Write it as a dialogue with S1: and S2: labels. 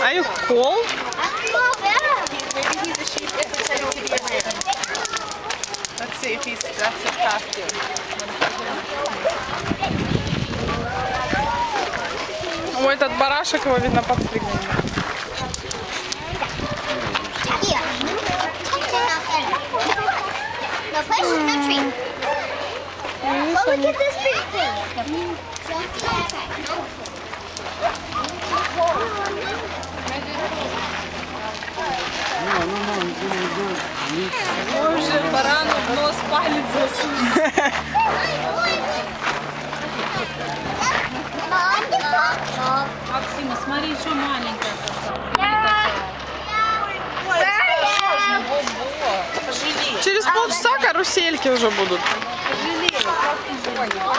S1: Are you cold?
S2: Maybe he's a sheep if pretending to be a bear. Let's see if he's that's his costume.
S1: Ой, этот барашек его, видно, подстригли.
S3: Tree. Oh, look at this big thing.
S2: Уже барану в нос палец засунул.
S4: Максима, смотри, еще маленькая.
S1: Через полчаса карусельки уже будут.
S2: Пожалей.